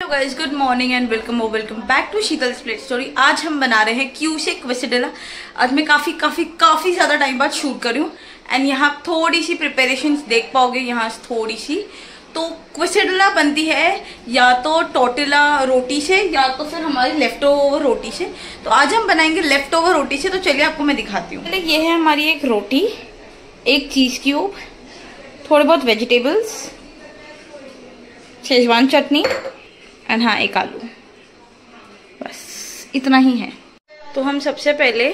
Hello guys good morning and welcome welcome back to Sheetal split story आज हम बना रहे हैं क्यू से क्वेसिडेला आज मैं काफ़ी काफ़ी काफ़ी ज़्यादा टाइम बाद शूट कर रही हूँ। एंड यहाँ थोड़ी सी प्रिपरेशन देख पाओगे यहाँ थोड़ी सी। तो क्वेसिडला बनती है या तो टोटेला रोटी से या तो फिर हमारी लेफ़्ट ओवर रोटी से। तो आज हम बनाएँगे लेफ़्ट ओवर रोटी से। तो चलिए आपको मैं दिखाती हूँ। ये है हमारी एक रोटी, एक चीज़ क्यूब थोड़े बहुत वेजिटेबल्स शेजवान चटनी एंड हाँ एक आलू। बस, इतना ही है। तो हम सबसे पहले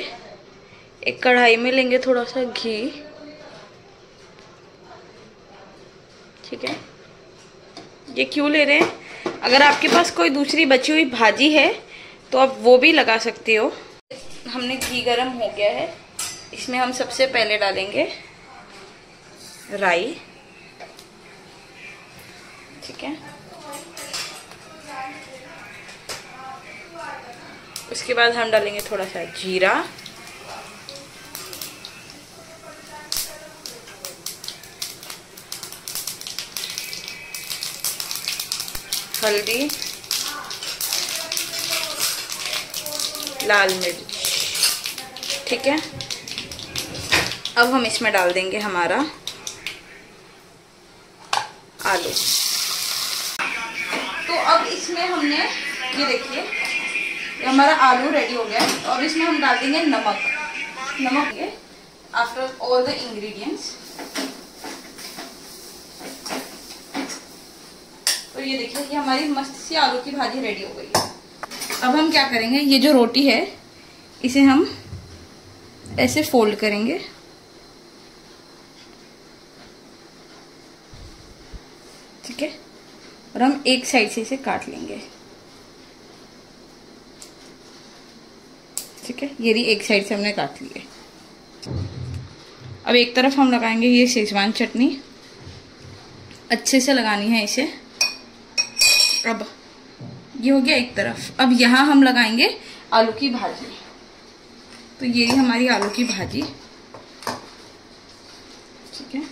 एक कढ़ाई में लेंगे थोड़ा सा घी। ठीक है? ये क्यों ले रहे हैं? अगर आपके पास कोई दूसरी बची हुई भाजी है तो आप वो भी लगा सकते हो। हमने घी गरम हो गया है। इसमें हम सबसे पहले डालेंगे राई। ठीक है? उसके बाद हम डालेंगे थोड़ा सा जीरा। हल्दी। लाल मिर्च। ठीक है? अब हम इसमें डाल देंगे हमारा आलू। तो अब इसमें हमने, ये देखिए हमारा आलू रेडी हो गया तो अब इसमें हम डाल देंगे नमक। नमक आफ्टर ऑल द इंग्रेडिएंट्स तो ये देखिए, ये हमारी मस्त सी आलू की भाजी रेडी हो गई है। अब हम क्या करेंगे, ये जो रोटी है, इसे हम ऐसे फोल्ड करेंगे। ठीक है? और हम एक साइड से इसे काट लेंगे। ठीक है? ये भी एक साइड से हमने काट लिए अब एक तरफ़ हम लगाएँगे ये शेजवान चटनी। अच्छे से लगानी है इसे। अब ये हो गया एक तरफ़। अब यहाँ हम लगाएँगे आलू की भाजी। तो ये हमारी आलू की भाजी। ठीक है?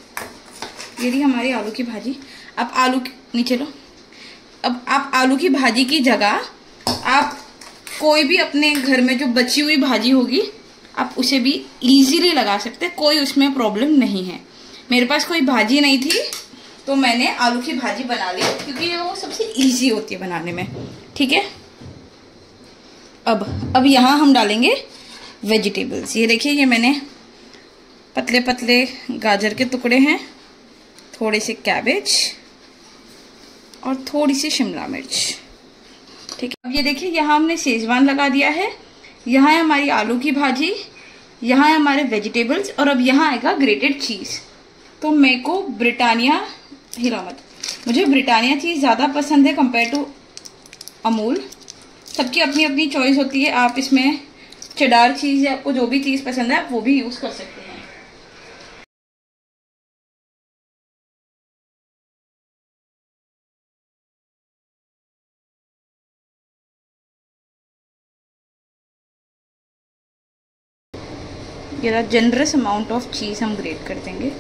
ये रही हमारी आलू की भाजी। अब आलू नीचे लो। अब आप आलू की भाजी की जगह आप कोई भी अपने घर में जो बची हुई भाजी होगी, आप उसे भी इजीली लगा सकते कोई उसमें प्रॉब्लम नहीं है। मेरे पास कोई भाजी नहीं थी तो मैंने आलू की भाजी बना ली, क्योंकि वो सबसे इजी होती है बनाने में। ठीक है? अब अब यहाँ हम डालेंगे वेजिटेबल्स ये देखिए, ये मैंने पतले पतले गाजर के टुकड़े हैं, थोड़े से कैबेज और थोड़ी सी शिमला मिर्च। ठीक है। अब ये देखिए, यहाँ हमने शेजवान लगा दिया है। यहाँ है हमारी आलू की भाजी, यहाँ है हमारे वेजिटेबल्स और अब यहाँ आएगा ग्रेटेड चीज़ तो मेरे को ब्रिटानिया हिला मत। मुझे ब्रिटानिया चीज़ ज़्यादा पसंद है कंपेयर टू अमूल। सबकी अपनी अपनी चॉइस होती है। आप इसमें चडार चीज़ या आपको जो भी चीज़ पसंद है, आप वो भी यूज़ कर सकते हैं। ये जनरस अमाउंट ऑफ़ चीज़ हम ग्रेट कर देंगे।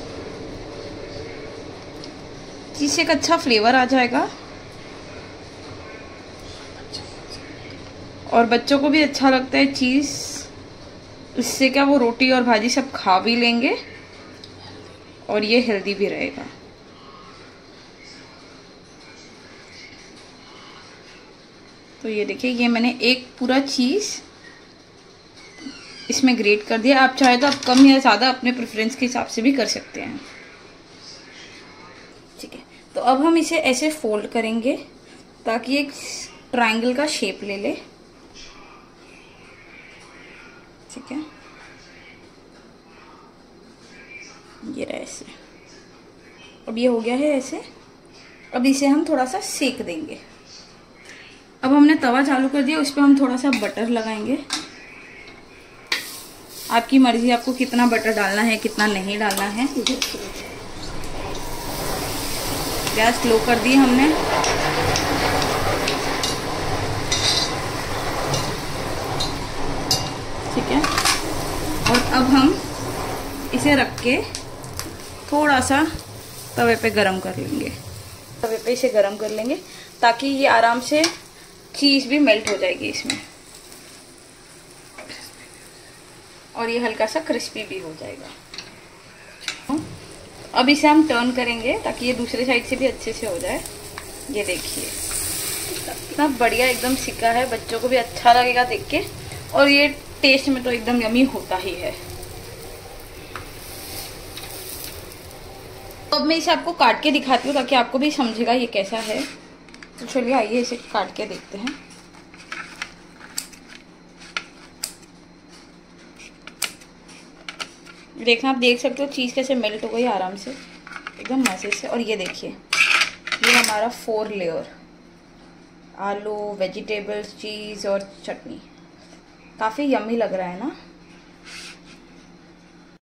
जिससे एक अच्छा फ्लेवर आ जाएगा। और बच्चों को भी अच्छा लगता है चीज़ इससे क्या वो रोटी और भाजी सब खा भी लेंगे और ये हेल्दी भी रहेगा। तो ये देखिए, ये मैंने एक पूरा चीज़ इसमें ग्रेट कर दिया। आप चाहे तो आप कम या ज़्यादा अपने प्रेफरेंस के हिसाब से भी कर सकते हैं। ठीक है। तो अब हम इसे ऐसे फोल्ड करेंगे ताकि एक ट्रायंगल का शेप ले ले। ठीक है। ये रहा ऐसे। अब ये हो गया है ऐसे। अब इसे हम थोड़ा सा सेक देंगे। अब हमने तवा चालू कर दिया, उस पर हम थोड़ा सा बटर लगाएँगे। आपकी मर्ज़ी, आपको कितना बटर डालना है, कितना नहीं डालना है। गैस स्लो कर दी हमने। ठीक है? और अब हम इसे रख के थोड़ा सा तवे पे गरम कर लेंगे। तवे पे इसे गरम कर लेंगे ताकि ये आराम से चीज़ भी मेल्ट हो जाएगी इसमें। और ये हल्का सा क्रिस्पी भी हो जाएगा। अब इसे हम टर्न करेंगे ताकि ये दूसरे साइड से भी अच्छे से हो जाए। ये देखिए। इतना बढ़िया एकदम सिक्का है, बच्चों को भी अच्छा लगेगा देख के। और ये टेस्ट में तो एकदम यमी होता ही है। तो अब मैं इसे आपको काट के दिखाती हूँ ताकि आपको भी समझेगा ये कैसा है। तो चलिए आइए इसे काट के देखते हैं। देखना, आप देख सकते हो, चीज़ कैसे मेल्ट हो गई आराम से। एकदम मज़े से। और ये देखिए, ये हमारा फोर लेयर आलू वेजिटेबल्स चीज़ और चटनी। काफ़ी यमी लग रहा है ना?